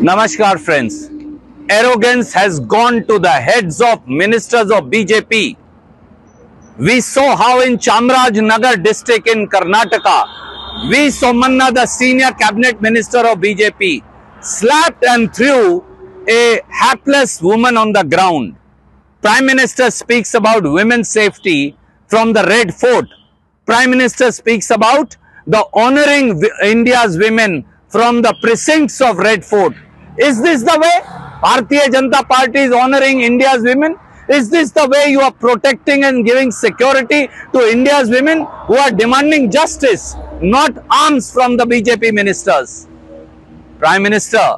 Namaskar friends. Arrogance has gone to the heads of ministers of BJP. We saw how in Nagar district in Karnataka, V. Somanna, the senior cabinet minister of BJP, slapped and threw a hapless woman on the ground. Prime Minister speaks about women's safety from the Red Fort. Prime Minister speaks about the honoring India's women from the precincts of Red Fort. Is this the way Bharatiya Janata Party is honoring India's women? Is this the way you are protecting and giving security to India's women who are demanding justice, not arms from the BJP ministers? Prime Minister,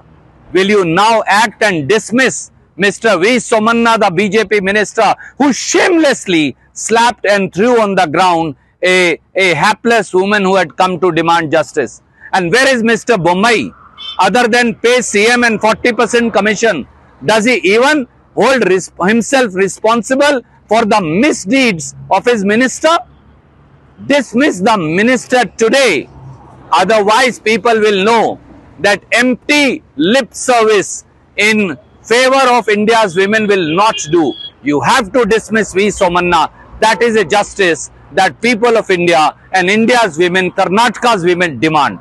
will you now act and dismiss Mr. V. Somanna, the BJP minister, who shamelessly slapped and threw on the ground a, a hapless woman who had come to demand justice? And where is Mr. Bommai? Other than pay CM and 40% commission, does he even hold himself responsible for the misdeeds of his minister? Dismiss the minister today. Otherwise, people will know that empty lip service in favor of India's women will not do. You have to dismiss V. Somanna. That is a justice that people of India and India's women, Karnataka's women demand.